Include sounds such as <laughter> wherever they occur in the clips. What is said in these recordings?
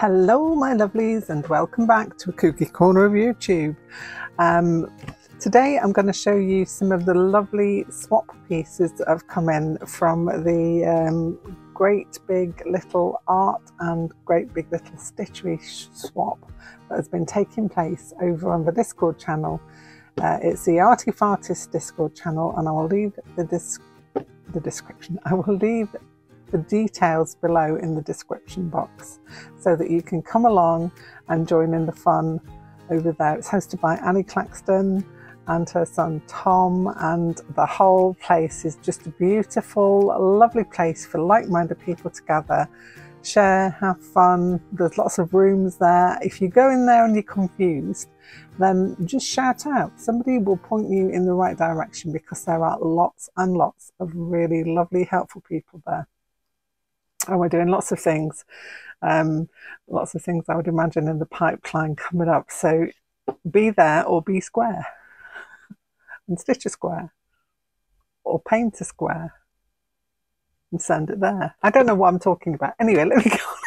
Hello, my lovelies, and welcome back to a Kooky Corner of YouTube. Um, today, I'm going to show you some of the lovely swap pieces that have come in from the um, Great Big Little Art and Great Big Little Stitchery swap that has been taking place over on the Discord channel. Uh, it's the Arty Fartist Discord channel, and I will leave the, dis the description. I will leave the details below in the description box so that you can come along and join in the fun over there. It's hosted by Annie Claxton and her son Tom, and the whole place is just a beautiful, lovely place for like minded people to gather, share, have fun. There's lots of rooms there. If you go in there and you're confused, then just shout out. Somebody will point you in the right direction because there are lots and lots of really lovely, helpful people there and we're doing lots of things, um, lots of things I would imagine in the pipeline coming up. So be there or be square, <laughs> and stitch a square, or paint a square, and send it there. I don't know what I'm talking about. Anyway, <laughs> let me go. <laughs>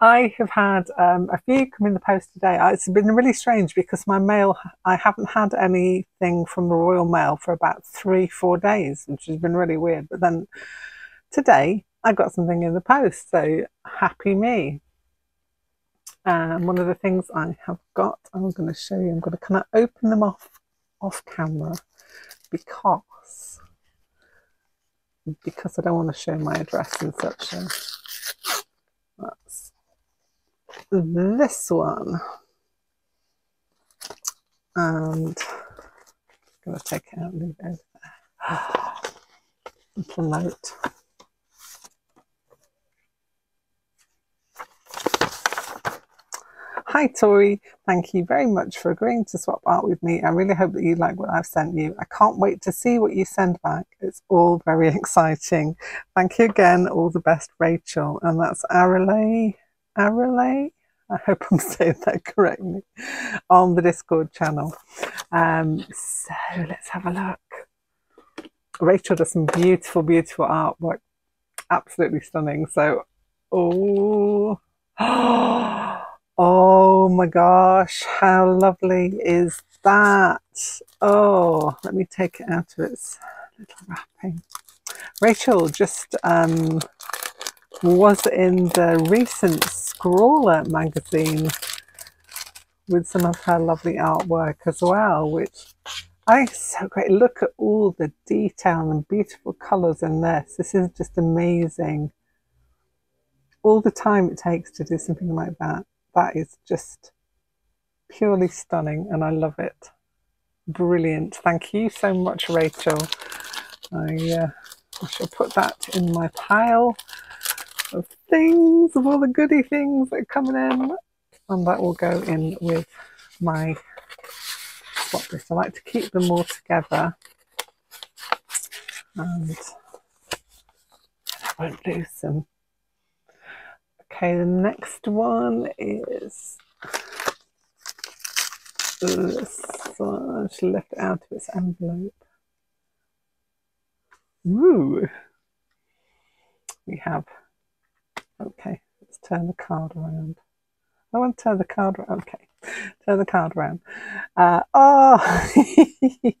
I have had um, a few come in the post today. It's been really strange because my mail, I haven't had anything from the Royal Mail for about three, four days, which has been really weird. But then today I got something in the post, so happy me. And one of the things I have got, I'm going to show you, I'm going to kind of open them off off camera because because I don't want to show my address and such. So that's this one. And I'm going to take it out and leave it over there. <sighs> Little note. Hi Tori, thank you very much for agreeing to swap art with me. I really hope that you like what I've sent you. I can't wait to see what you send back. It's all very <laughs> exciting. Thank you again. All the best, Rachel. And that's Arillae. Arillae? I hope I'm <laughs> saying that correctly on the Discord channel. Um, so let's have a look. Rachel does some beautiful, beautiful artwork. Absolutely stunning. So, oh. <gasps> <gasps> Oh my gosh, how lovely is that? Oh, let me take it out of its little wrapping. Rachel just um, was in the recent Scrawler magazine with some of her lovely artwork as well, which I so great. Look at all the detail and beautiful colours in this. This is just amazing. All the time it takes to do something like that that is just purely stunning and I love it. Brilliant. Thank you so much, Rachel. I, uh, I shall put that in my pile of things, of all the goody things that are coming in, and that will go in with my swap list. I like to keep them all together and I won't lose them. Okay, the next one is one. She left out of its envelope. Ooh. We have, okay, let's turn the card around. I want to turn the card around. Okay, turn the card around. Uh, oh, <laughs>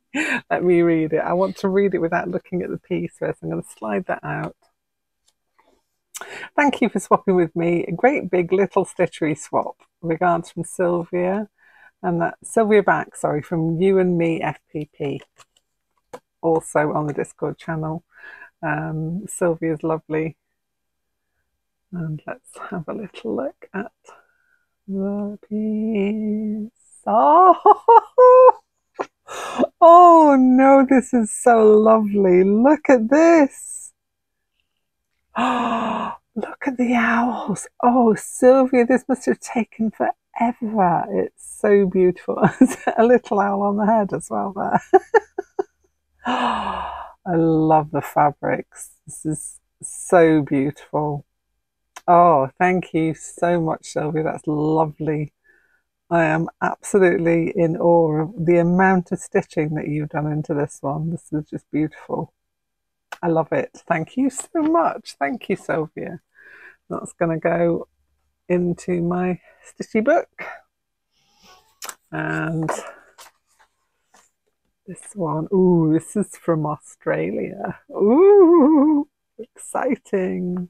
let me read it. I want to read it without looking at the piece first. I'm going to slide that out. Thank you for swapping with me. A great big little stitchery swap. Regards from Sylvia. And that Sylvia back, sorry, from you and me FPP. Also on the Discord channel. Um, Sylvia's lovely. And let's have a little look at the piece. Oh, <laughs> oh no, this is so lovely. Look at this. Oh, <gasps> look at the owls. Oh, Sylvia, this must have taken forever. It's so beautiful. <laughs> a little owl on the head as well there. <gasps> I love the fabrics. This is so beautiful. Oh, thank you so much, Sylvia. That's lovely. I am absolutely in awe of the amount of stitching that you've done into this one. This is just beautiful. I love it. Thank you so much. Thank you, Sylvia. That's going to go into my stitchy book. And this one, ooh, this is from Australia. Ooh, exciting.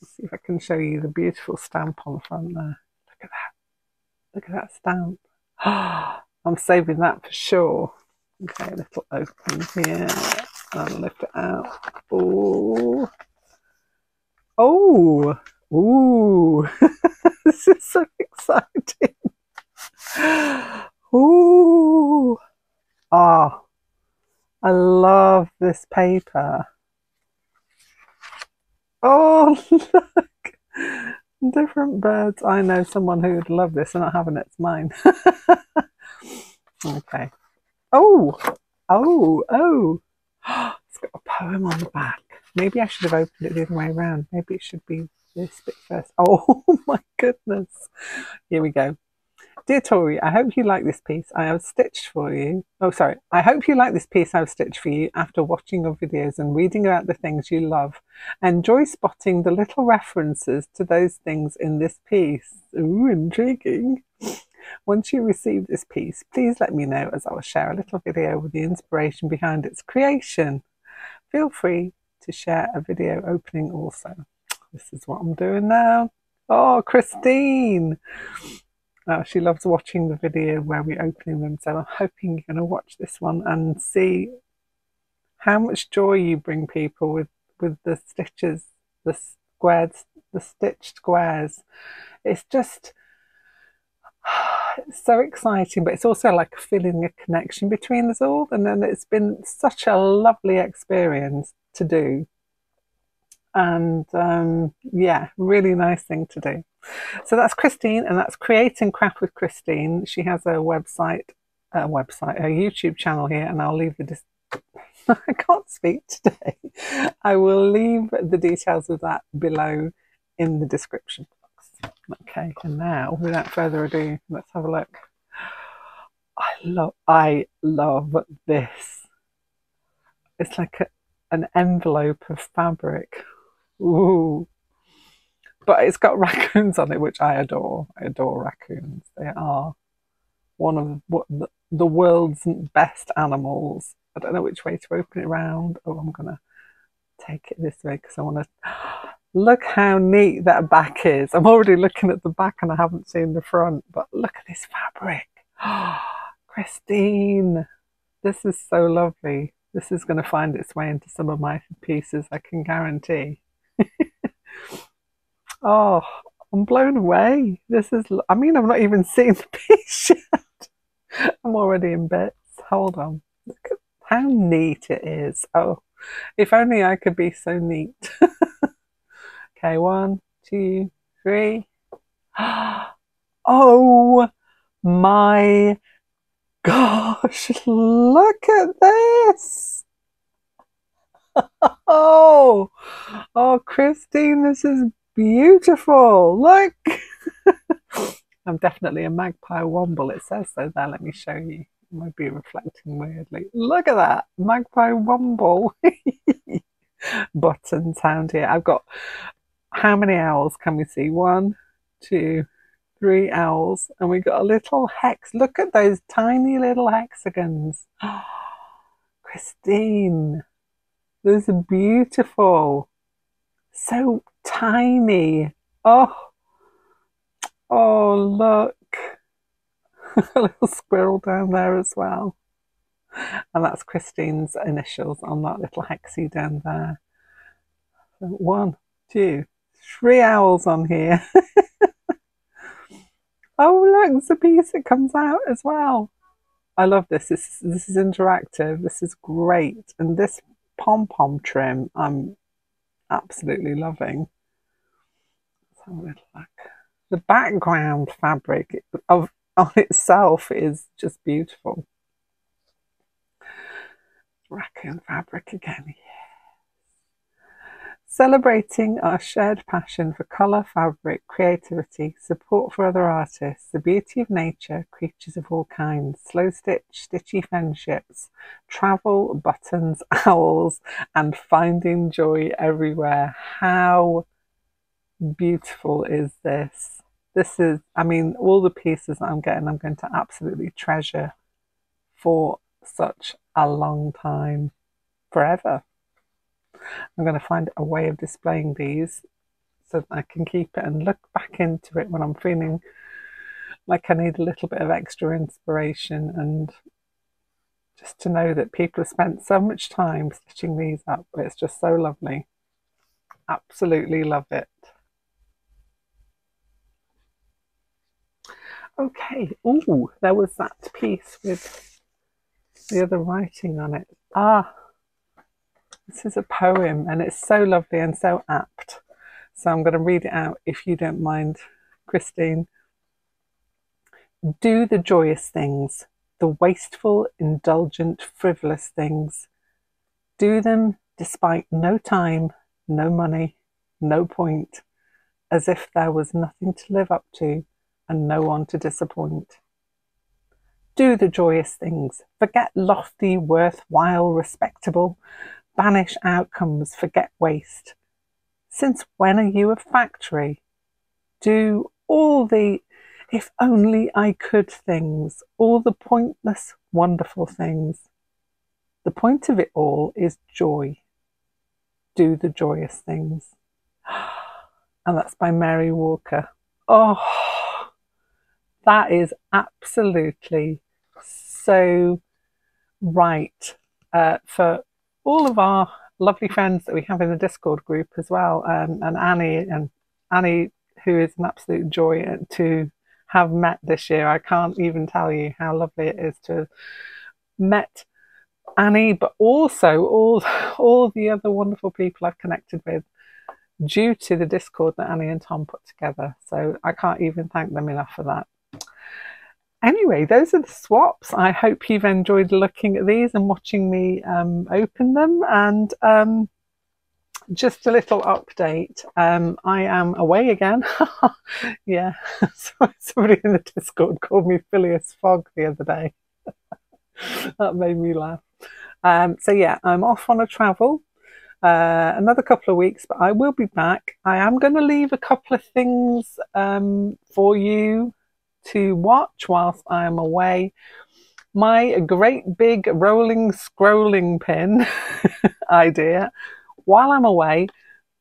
Let's see if I can show you the beautiful stamp on the front there. Look at that. Look at that stamp. <gasps> I'm saving that for sure. Okay, a little open here and lift it out. Oh, oh, ooh, <laughs> this is so exciting. Ooh, ah, oh, I love this paper. Oh, <laughs> look, different birds. I know someone who would love this and not having it. It's mine. <laughs> okay. Oh, oh, oh. <gasps> It's got a poem on the back. Maybe I should have opened it the other way around. Maybe it should be this bit first. <laughs> Oh my goodness. Here we go. Dear Tori, I hope you like this piece I have stitched for you. Oh, sorry. I hope you like this piece I've stitched for you after watching your videos and reading about the things you love. enjoy spotting the little references to those things in this piece. Ooh, intriguing. Once you receive this piece, please let me know as I will share a little video with the inspiration behind its creation. Feel free to share a video opening also. This is what I'm doing now. Oh, Christine! Oh, she loves watching the video where we're opening them, so I'm hoping you're going to watch this one and see how much joy you bring people with, with the stitches, the squares, the stitched squares. It's just it's <sighs> so exciting, but it's also like feeling a connection between us all. And then it's been such a lovely experience to do. And um, yeah, really nice thing to do. So that's Christine, and that's Create and Craft with Christine. She has a website, a website, a YouTube channel here, and I'll leave the. Dis- <laughs> I can't speak today. I will leave the details of that below in the description. Okay, and now without further ado, let's have a look. I love I love this. It's like a, an envelope of fabric. Ooh. But it's got <laughs> raccoons on it, which I adore. I adore raccoons. They are one of the, the world's best animals. I don't know which way to open it around. Oh, I'm gonna take it this way because I want to Look how neat that back is. I'm already looking at the back and I haven't seen the front, but look at this fabric. <gasps> Christine, this is so lovely. This is going to find its way into some of my pieces, I can guarantee. <laughs> oh, I'm blown away. This is, I mean, I've not even seen the <laughs> piece yet. I'm already in bits. Hold on. Look at how neat it is. Oh, if only I could be so neat. <laughs> Okay, one, two, three. <gasps> Oh my gosh, <laughs> look at this. <laughs> Oh, oh, Christine, this is beautiful. Look. <laughs> I'm definitely a magpie womble. It says so there. Let me show you. It might be reflecting weirdly. Look at that. Magpie womble. Button sound here. I've got how many owls can we see? One, two, three owls. And we got a little hex. Look at those tiny little hexagons. <gasps> Christine, those are beautiful. So tiny. Oh, oh, look. <laughs> a little squirrel down there as well. And that's Christine's initials on that little hexie down there. One, two, three owls on here. <laughs> oh, look, the piece that comes out as well. I love this. This, this is interactive. This is great. And this pom-pom trim, I'm absolutely loving. Let's have a little look. The background fabric of on itself is just beautiful. Raccoon fabric again. Celebrating our shared passion for colour, fabric, creativity, support for other artists, the beauty of nature, creatures of all kinds, slow stitch, stitchy friendships, travel, buttons, <laughs> owls, and finding joy everywhere. How beautiful is this? This is, I mean, all the pieces I'm getting, I'm going to absolutely treasure for such a long time, forever. I'm going to find a way of displaying these so that I can keep it and look back into it when I'm feeling like I need a little bit of extra inspiration and just to know that people have spent so much time stitching these up. It's just so lovely. Absolutely love it. Okay, oh, there was that piece with the other writing on it. Ah, this is a poem and it's so lovely and so apt. So I'm going to read it out if you don't mind, Christine. Do the joyous things, the wasteful, indulgent, frivolous things. Do them despite no time, no money, no point, as if there was nothing to live up to and no one to disappoint. Do the joyous things, forget lofty, worthwhile, respectable, banish outcomes, forget waste. Since when are you a factory? Do all the if only I could things, all the pointless, wonderful things. The point of it all is joy. Do the joyous things. <sighs> And that's by Mary Walker. Oh, that is absolutely so right uh, for all of our lovely friends that we have in the Discord group as well, um, and Annie and Annie, who is an absolute joy to have met this year. I can't even tell you how lovely it is to have met Annie, but also all all the other wonderful people I've connected with due to the Discord that Annie and Tom put together. So I can't even thank them enough for that. Anyway, those are the swaps. I hope you've enjoyed looking at these and watching me um, open them. And um, just a little update. Um, I am away again. <laughs> yeah, <laughs> somebody in the Discord called me Phileas Fogg the other day. <laughs> that made me laugh. Um, so yeah, I'm off on a travel. Uh, another couple of weeks, but I will be back. I am going to leave a couple of things um, for you to watch whilst I am away. My great big rolling scrolling pin <laughs> idea. While I'm away,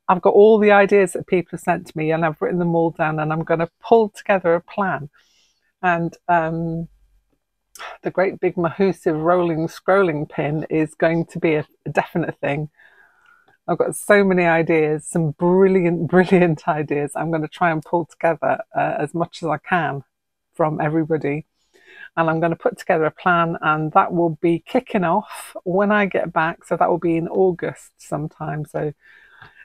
I've got all the ideas that people have sent to me and I've written them all down and I'm going to pull together a plan. And um, the great big Mahusive rolling scrolling pin is going to be a, a definite thing. I've got so many ideas, some brilliant, <laughs> brilliant ideas. I'm going to try and pull together uh, as much as I can from everybody. And I'm going to put together a plan, and that will be kicking off when I get back. So that will be in August sometime. So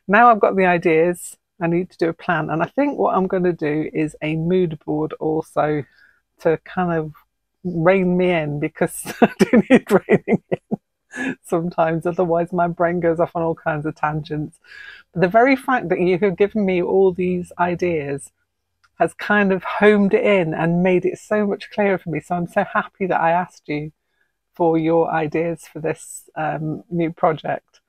now I've got the ideas, I need to do a plan. And I think what I'm going to do is a mood board also to kind of rein me in because <laughs> I do need reining in sometimes. Otherwise, my brain goes off on all kinds of tangents. But the very fact that you have given me all these ideas has kind of homed in and made it so much clearer for me. So I'm so happy that I asked you for your ideas for this um, new project.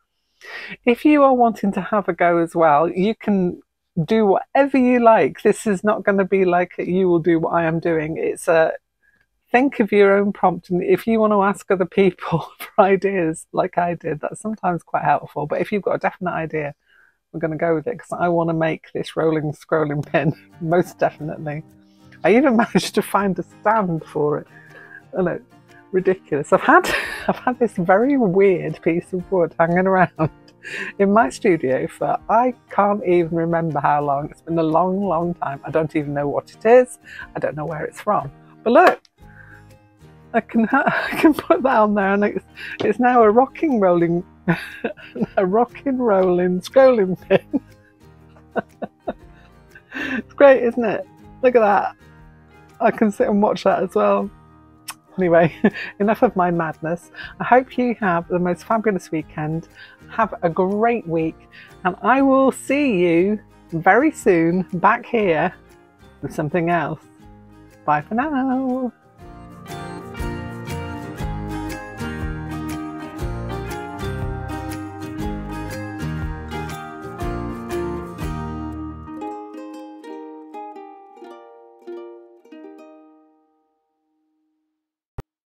If you are wanting to have a go as well, you can do whatever you like. This is not going to be like you will do what I am doing. It's a think of your own prompt, and if you want to ask other people <laughs> for ideas, like I did, that's sometimes quite helpful. But if you've got a definite idea, we're going to go with it because I want to make this rolling scrolling <laughs> pin most definitely. I even <laughs> managed to find a stand for it. I know, ridiculous. I've had <laughs> I've had this very weird piece of wood hanging around in my studio for I can't even remember how long. It's been a long, long time. I don't even know what it is. I don't know where it's from. But look, I can <laughs> I can put that on there, and it's it's now a rocking rolling <laughs> a rocking rolling scrolling pin. <laughs> it's great, isn't it? Look at that. I can sit and watch that as well. Anyway, enough of my madness. I hope you have the most fabulous weekend. Have a great week, and I will see you very soon back here with something else. Bye for now.